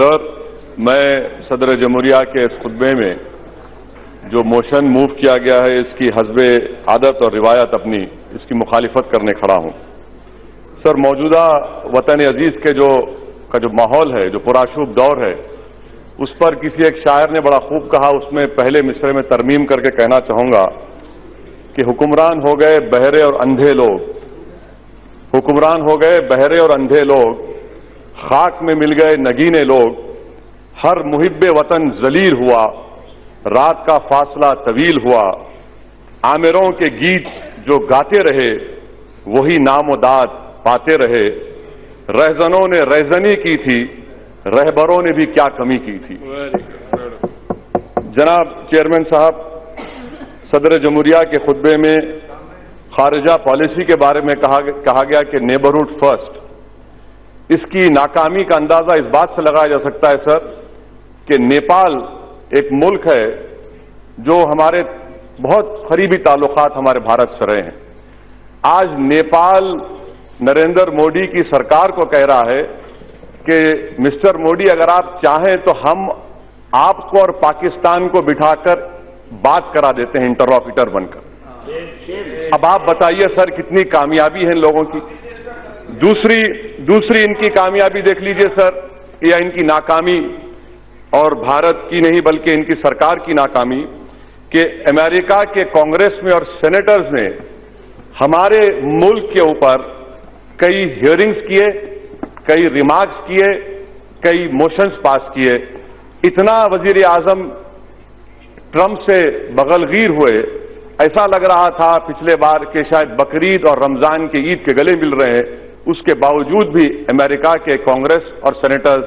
سر، میں صدر جمہوریہ کے اس خطبے میں جو موشن موو کیا گیا ہے، اس کی حزب عادت اور روایت اپنی، اس کی مخالفت کرنے کھڑا ہوں۔ سر، موجودہ وطن عزیز کے جو، کا جو ماحول ہے، جو پراشوب دور ہے، اس پر کسی ایک شاعر نے بڑا خوب کہا، اس میں پہلے مصرے میں ترمیم کر کے کہنا چاہوں گا کہ حکمران ہو گئے بہرے اور اندھے لوگ۔ حکمران ہو گئے بہرے اور اندھے لوگ خاک میں مل گئے نگینے لوگ، ہر محب وطن زلیر ہوا، رات کا فاصلہ طویل ہوا۔ آمیروں کے گیت جو گاتے رہے، وہی نام و داد پاتے رہے۔ رہزنوں نے رہزنی کی تھی، رہبروں نے بھی کیا کمی کی تھی۔ جناب چیئرمین صاحب، صدر جمہوریہ کے خطبے میں خارجہ پالیسی کے بارے میں کہا گیا کہ نیبرہڈ فرسٹ اس کی ناکامی کا اندازہ اس بات سے لگایا جا سکتا ہے سر کہ نیپال ایک ملک ہے جو ہمارے بہت قریبی تعلقات ہمارے بھارت سے رہے ہیں۔ آج نیپال نریندر موڈی کی سرکار کو کہہ رہا ہے کہ مسٹر موڈی اگر آپ چاہیں تو ہم آپ کو اور پاکستان کو بٹھا کر بات کرا دیتے ہیں انٹرلاکیٹر بن کر۔ اب آپ بتائیے سر کتنی کامیابی ہے لوگوں کی؟ دوسری دوسری ان کی کامیابی دیکھ لیجیے سر، یا ان کی ناکامی، اور بھارت کی نہیں بلکہ ان کی سرکار کی ناکامی، کہ امریکہ کے کانگریس میں اور سینیٹرز نے ہمارے ملک کے اوپر کئی ہیرنگز کیے، کئی ریمارکس کیے، کئی موشنز پاس کیے۔ اتنا وزیر اعظم ٹرمپ سے بغل گیر ہوئے، ایسا لگ رہا تھا پچھلے بار کہ شاید بکرید اور رمضان کے عید کے گلے مل رہے ہیں۔ اس کے باوجود بھی امریکہ کے کانگریس اور سینیٹرز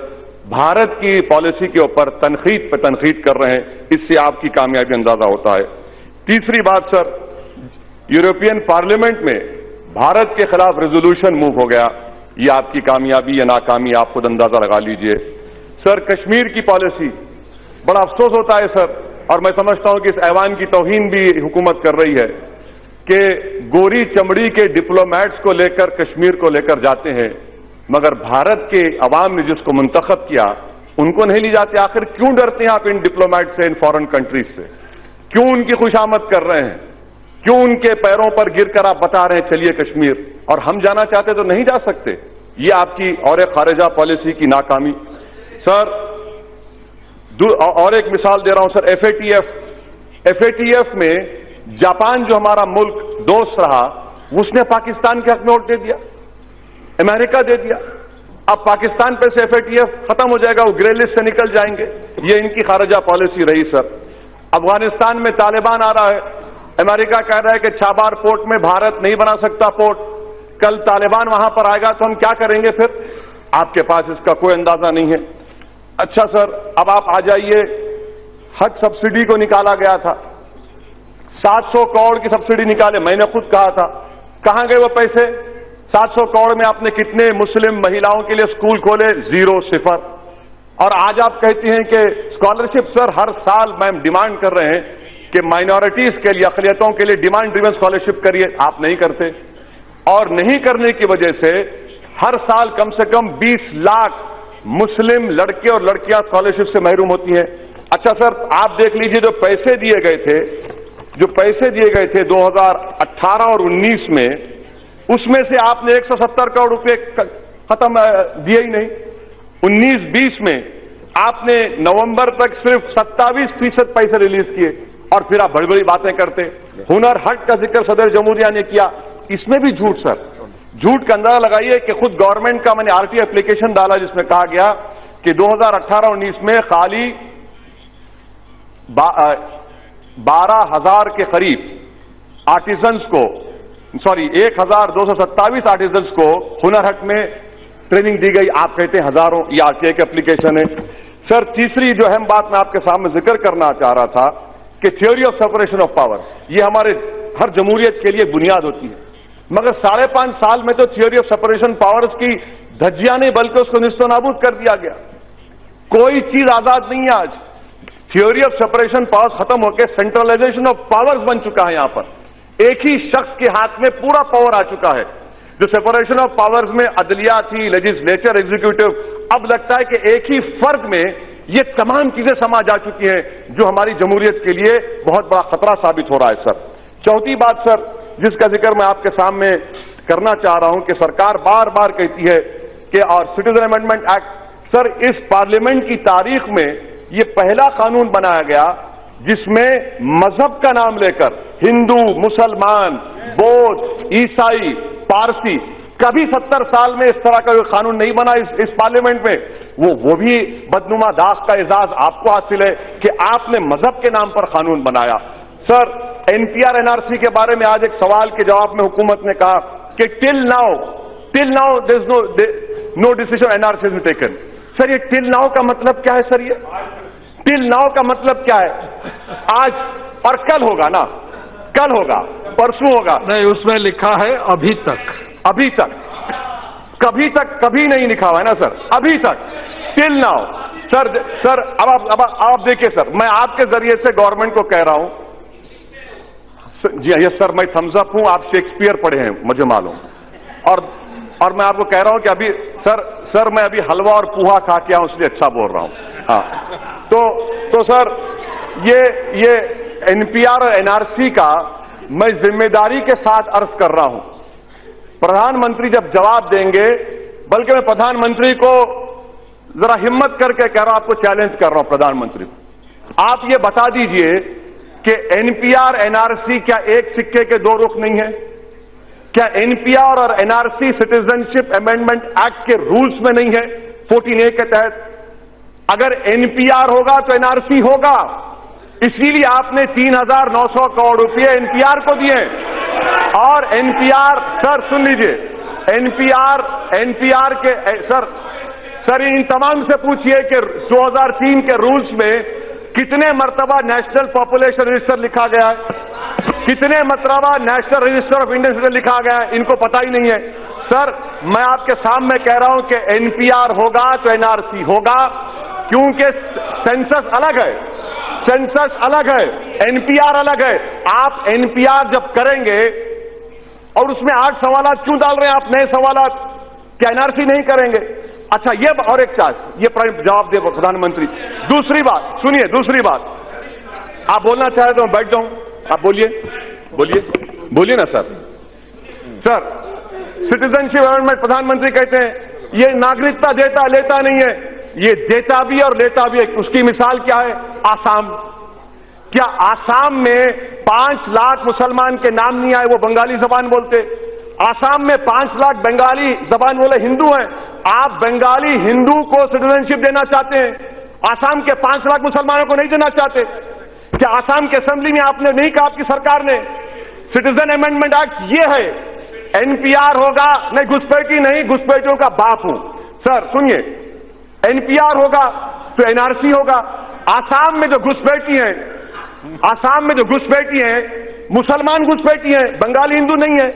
بھارت کی پالیسی کے اوپر تنقید پہ تنقید کر رہے ہیں، اس سے آپ کی کامیابی اندازہ ہوتا ہے۔ تیسری بات سر یورپین پارلیمنٹ میں بھارت کے خلاف ریزولوشن موو ہو گیا۔ یہ آپ کی کامیابی یا ناکامی آپ خود اندازہ لگا لیجیے۔ سر، کشمیر کی پالیسی بڑا افسوس ہوتا ہے سر، اور میں سمجھتا ہوں کہ اس ایوان کی توہین بھی حکومت کر رہی ہے۔ کہ گوری چمڑی کے ڈپلومیٹس کو لے کر کشمیر کو لے کر جاتے ہیں، مگر بھارت کے عوام نے جس کو منتخب کیا، ان کو نہیں لی جاتے۔ آخر کیوں ڈرتے ہیں آپ ان ڈپلومیٹ سے، ان فورن کنٹریز سے؟ کیوں ان کی خوش آمد کر رہے ہیں؟ کیوں ان کے پیروں پر گر کر آپ بتا رہے ہیں، چلیے کشمیر؟ اور ہم جانا چاہتے تو نہیں جا سکتے۔ یہ آپ کی اور خارجہ پالیسی کی ناکامی۔ سر اور ایک مثال دے رہا ہوں sir F A T F F A T F میں جاپان جو ہمارا ملک دوست رہا، اس نے پاکستان کے حق میں ووٹ دے دیا، امریکہ دے دیا۔ اب پاکستان پہ سے ایف اے ٹی ایف ختم ہو جائے گا، وہ گرے لسٹ سے نکل جائیں گے۔ یہ ان کی خارجہ پالیسی رہی، سر۔ افغانستان میں طالبان آ رہا ہے۔ امریکہ کہہ رہا ہے کہ چھابار پورٹ میں بھارت نہیں بنا سکتا پورٹ۔ کل طالبان وہاں پر آئے گا تو ہم کیا کریں گے پھر؟ آپ کے پاس اس کا کوئی اندازہ نہیں ہے۔ اچھا سر، اب آپ آ جائیے۔ حق سبسڈی کو نکالا گیا تھا۔ سات سو کروڑ کی سبسڈی نکالے، میں نے خود کہا تھا۔ کہاں گئے وہ پیسے؟ سات سو کروڑ میں آپ نے کتنے مسلم مہیلاؤں کے لیے اسکول کھولے؟ زیرو صفر۔ اور آج آپ کہتی ہیں کہ اسکالرشپ سر ہر سال میم ڈیمانڈ کر رہے ہیں کہ مائنورٹیز کے لیے، اقلیتوں کے لیے ڈیمانڈ ڈریون اسکالرشپ کریے۔ آپ نہیں کرتے۔ اور نہیں کرنے کی وجہ سے ہر سال کم سے کم بیس لاکھ مسلم لڑکے اور لڑکیاں اسکالرشپ سے محروم ہوتی ہیں۔ اچھا سر، آپ دیکھ لیجیے جو پیسے دیے گئے تھے۔ جو پیسے دیے گئے تھے دو ہزار اٹھارہ اور انیس میں، اس میں سے آپ نے ایک سو ستر کروڑ روپے ختم دیے ہی نہیں۔ انیس بیس میں آپ نے نومبر تک صرف ستاویس فیصد پیسے ریلیز کیے اور پھر آپ بڑی بڑی باتیں کرتے۔ ہنر ہٹ کا ذکر صدر جمہوریہ نے کیا۔ اس میں بھی جھوٹ، سر۔ جھوٹ کا اندازہ لگائیے کہ خود گورنمنٹ کا میں نے آر ٹی اپلیکیشن ڈالا جس میں کہا گیا کہ دو ہزار اٹھارہ انیس میں خالی بارہ ہزار کے قریب آرٹیزنس کو، سوری، ایک ہزار دو سو ستاویس آرٹیزنس کو ہنر ہٹ میں ٹریننگ دی گئی۔ آپ کہتے ہیں ہزاروں، یہ آرٹی ایک آئی اپلیکیشن ہے۔ سر تیسری جو اہم بات میں آپ کے سامنے ذکر کرنا چاہ رہا تھا کہ theory of separation of power یہ ہمارے ہر جمہوریت کے لیے بنیاد ہوتی ہے۔ مگر ساڑھے پانچ سال میں تو تھیوری آف سپریشن پاورز کی دھجیاں نہیں، بلکہ اس کو نست و نابود کر دیا گیا۔ کوئی چیز آزاد نہیں ہے آج۔ تھیوری آف سپریشن پاور ختم ہو کے سینٹرلائزیشن آف پاورز بن چکا ہے یہاں پر۔ ایک ہی شخص کے ہاتھ میں پورا پاور آ چکا ہے۔ جو سپریشن آف پاورز میں عدلیہ تھی لیجسلیچر ایگزیکیوٹیو اب لگتا ہے کہ ایک ہی فرق میں یہ تمام چیزیں سما جا چکی ہیں، جو ہماری جمہوریت کے لیے بہت بڑا خطرہ ثابت ہو رہا ہے، سر۔ چوتھی بات، سر، جس کا ذکر میں آپ کے سامنے کرنا چاہ رہا ہوں کہ سرکار بار بار کہتی ہے کہ اور سٹیزن امینڈمنٹ ایکٹ سر، اس پارلیمنٹ کی تاریخ میں یہ پہلا قانون بنایا گیا جس میں مذہب کا نام لے کر ہندو، مسلمان، بودھ، عیسائی، پارسی، کبھی ستر سال میں اس طرح کا کوئی قانون نہیں بنا اس اس پارلیمنٹ میں۔ وہ وہ بھی بدنما داغ کا اعزاز آپ کو حاصل ہے کہ آپ نے مذہب کے نام پر قانون بنایا۔ Sir, N P R, N R C کے بارے میں آج ایک سوال کے جواب میں حکومت نے کہا کہ till now till now this no no decision N R C taken. Sir, یہ ٹل ناؤ کا مطلب کیا ہے سر یہ؟ ٹل ناؤ کا مطلب کیا ہے؟ آج اور کل ہوگا نا۔ کل ہوگا پرسوں ہوگا۔ نہیں اس میں لکھا ہے ابھی تک۔ ابھی تک۔ کبھی تک کبھی نہیں لکھا ہوا ہے نا سر۔ ابھی تک۔ Till now. سر سر اب آپ اب آپ دیکھیے سر میں آپ کے ذریعے سے گورنمنٹ کو کہہ رہا ہوں۔ جی یس سر میں تھمز اپ ہوں آپ شیکسپیئر پڑھے ہیں مجھے معلوم۔ اور اور میں آپ کو کہہ رہا ہوں کہ ابھی سر سر میں ابھی حلوہ اور پوہا کھا کے آؤں اس لیے اچھا بول رہا ہوں۔ ہاں۔ تو تو سر یہ یہ این پی آر اور این آر سی کا میں ذمہ داری کے ساتھ عرض کر رہا ہوں۔ پردھان منتری جب جواب دیں گے، بلکہ میں پردھان منتری کو ذرا ہمت کر کے کہہ رہا ہوں، آپ کو چیلنج کر رہا ہوں پردھان منتری کو۔ آپ یہ بتا دیجیے کہ N P R N R C کیا ایک سکے کے دو رخ نہیں ہے کیا این پی آر اور N R C citizenship amendment act کے رولز میں نہیں ہے فورٹین اے کے تحت اگر این پی آر ہوگا تو این آر سی ہوگا۔ اسی لیے آپ نے تین ہزار نو سو کروڑ روپئے این پی آر کو دیے۔ اور این پی آر، سر سن لیجیے۔ N P R, N P R کے سر سر، ان تمام سے پوچھئے کہ دو ہزار تین کے رولز میں کتنے مرتبہ نیشنل پاپولیشن رجسٹر لکھا گیا ہے؟ کتنے مرتبہ national register of Indian citizen لکھا گیا ہے؟ ان کو پتا ہی نہیں ہے۔ سر، میں آپ کے سامنے کہہ رہا ہوں کہ این پی آر ہوگا تو این آر سی ہوگا۔ کیونکہ سینسس الگ ہے۔ سینسس الگ ہے۔ این پی آر الگ ہے۔ آپ این پی آر جب کریں گے اور اس میں آٹھ سوالات کیوں ڈال رہے ہیں آپ؟ نئے سوالات۔ کیا این آر سی نہیں کریں گے؟ اچھا یہ اور ایک چارج یہ جواب دے پردھان منتری۔ دوسری بات، سنیے، دوسری بات۔ آپ بولنا چاہے تو میں بیٹھ جاؤں۔ آپ بولیے۔ بولیے۔ بولیے نا sir. Sir citizenship amendment پردھان منتری کہتے ہیں، یہ ناگرکتا دیتا لیتا نہیں ہے۔ یہ دیتا بھی اور لیتا بھی ہے۔ اس کی مثال کیا ہے؟ آسام۔ کیا آسام میں پانچ لاکھ مسلمان کے نام نہیں آئے؟ وہ بنگالی زبان بولتے۔ آسام میں پانچ لاکھ بنگالی زبان والے ہندو ہیں۔ آپ بنگالی ہندو کو سٹیزن شپ دینا چاہتے ہیں۔ آسام کے پانچ لاکھ مسلمانوں کو نہیں دینا چاہتے۔ کیا آسام کے اسمبلی میں آپ نے نہیں کہا آپ کی سرکار نے؟ سٹیزن امینڈمنٹ ایکٹ یہ ہے۔ این پی آر ہوگا، نہیں گھسپیٹی نہیں، گھسپیٹیوں کا باپ ہوں۔ سر، سنیے۔ این پی آر ہوگا تو این آر سی ہوگا۔ آسام میں جو گھسپیٹی ہیں، آسام میں جو گھسپیٹی ہیں، مسلمان گھسپیٹی ہیں، بنگالی ہندو نہیں ہے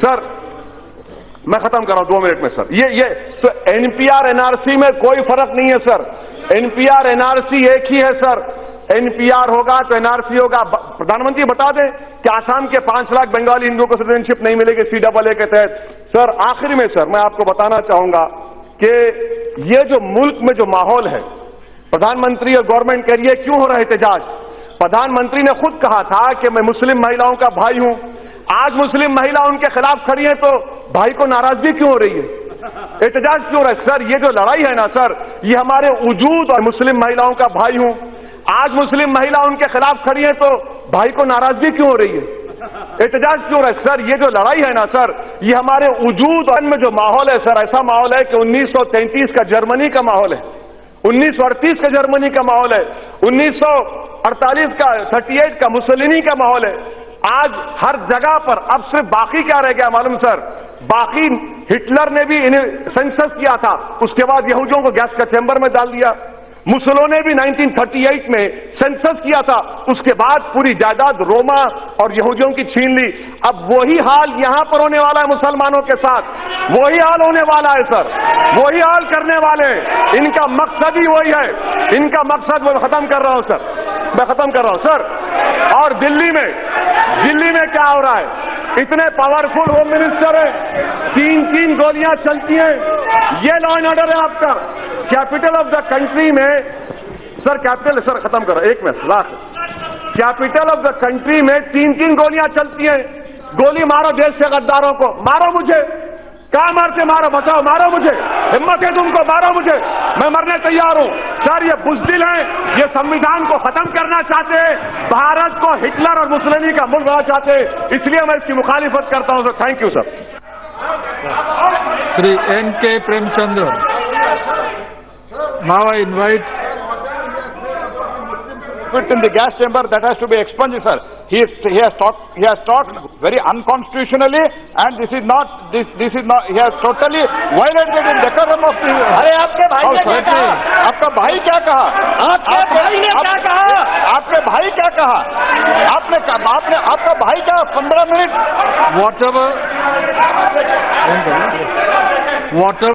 سر، میں ختم کر رہا ہوں، دو منٹ میں، سر۔ یہ یہ N P R N R C میں کوئی فرق نہیں ہے، sir. N P R N R C ایک ہی ہے، سر۔ این پی آر ہوگا تو این آر سی ہوگا۔ پردھان منتری، بتا دیں کہ آسام کے پانچ لاکھ بنگالی ہندو کو سٹیزن شپ نہیں ملے گی سی ڈبل اے کے تحت۔ سر آخری میں، سر، میں آپ کو بتانا چاہوں گا کہ یہ جو ملک میں جو ماحول ہے، پردھان منتری اور گورنمنٹ کے لیے کیوں ہو رہا ہے احتجاج؟ پردھان منتری نے خود کہا تھا کہ میں مسلم مہیلاؤں کا بھائی ہوں۔ آج مسلم مہیلا ان کے خلاف کھڑی ہے تو بھائی کو ناراضگی کیوں ہو رہی ہے؟ احتجاج کیوں ہو رہا ہے؟ سر، یہ جو لڑائی ہے نا سر، یہ ہمارے وجود اور مسلم مہیلاؤں کا بھائی ہوں۔ آج مسلم مہیلا ان کے خلاف کھڑی ہے تو بھائی کو ناراضگی کیوں ہو رہی ہے؟ احتجاج کیوں ہو رہا ہے سر یہ جو لڑائی ہے نا سر، یہ ہمارے وجود اور میں جو ماحول ہے سر، ایسا ماحول ہے کہ انیس سو تینتیس کا جرمنی کا ماحول ہے۔ انیس سو اڑتیس کا جرمنی کا ماحول ہے۔ انیس سو اڑتالیس کا، تھرٹی ایٹ کا مسلینی کا ماحول ہے۔ آج ہر جگہ پر، اب صرف باقی کیا رہ گیا معلوم سر؟ باقی ہٹلر نے بھی انہیں سینسس کیا تھا۔ اس کے بعد یہودیوں کو گیس کا چیمبر میں ڈال دیا۔ مسلوں نے بھی 1938 میں سینسس کیا تھا، اس کے بعد پوری جائیداد روما اور یہودیوں کی چھین لی۔ اب وہی حال یہاں پر ہونے والا ہے مسلمانوں کے ساتھ۔ وہی حال ہونے والا ہے، سر۔ وہی حال کرنے والے ہیں۔ ان کا مقصد ہی وہی ہے۔ ان کا مقصد میں ختم کر رہا ہوں، سر۔ میں ختم کر رہا ہوں، سر۔ اور دلی میں دلی میں کیا ہو رہا ہے؟ اتنے پاورفل ہوم منسٹر ہیں۔ تین تین گولیاں چلتی ہیں۔ یہ لا آرڈر ہے آپ کا۔ کیپٹل آف دا کنٹری میں سر کیپٹل سر ختم کرو ایک minute last capital of the country میں تین تین گولیاں چلتی ہیں. گولی مارو دیش سے غداروں کو. مارو مجھے. کہاں مارتے مارو؟ بچاؤ، مارو مجھے. ہمت ہے تم کو، مارو مجھے. میں مرنے تیار ہوں. سر، یہ بزدل ہیں. یہ سمیدان کو ختم کرنا چاہتے ہیں. بھارت کو ہٹلر اور مسلمی کا ملک بنا چاہتے ہیں. اس لیے میں اس کی مخالفت کرتا ہوں sir thank you sir Shri N K Premachandran gas chamber that has to be expand سرک Harry unconstitutionally and this is not this not he Y آپ کا بھائی کیا آپ کے بھائی کیا آپ کا بھائی کیا پندرہ منٹ واٹر واٹ